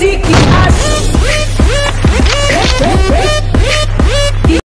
music is